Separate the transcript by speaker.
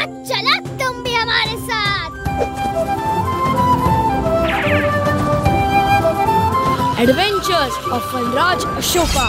Speaker 1: पड़ेगा चला तुम भी हमारे साथ
Speaker 2: एडवेंचर्स ऑफ़ फलराज अशोका